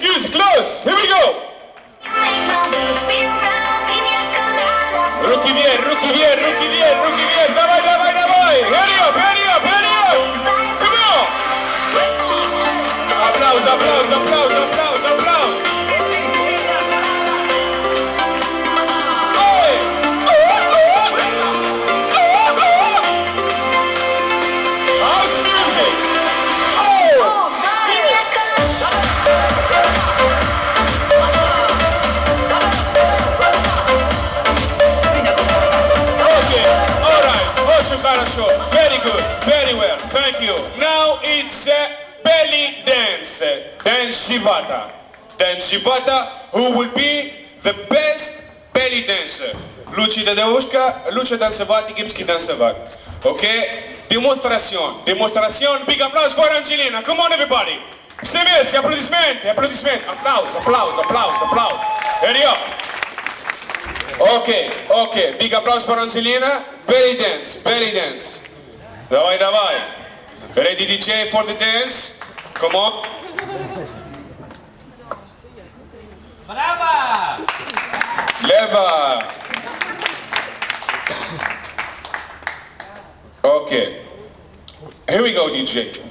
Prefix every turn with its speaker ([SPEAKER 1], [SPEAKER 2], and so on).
[SPEAKER 1] use close. Here we go. Rookie 10, rookie 10, rookie 10, rookie 10, está bailando. good, very well, thank you. Now it's uh, belly dance, dance Shivata. Dance Shivata, who will be the best belly dancer. Лучший девушка, лучший танцевать египетский танцевать. Okay? Demonstration, demonstration. Big applause for Angelina. Come on everybody. Все вместе, аплодисменты, аплодисменты. Applause, applause, applause, applause. Hurry up. Okay, okay. Big applause for Angelina. Belly dance, belly dance. Давай, давай. Ready DJ for the dance? Come on. Браво! Leva. Okay. Here we go, DJ.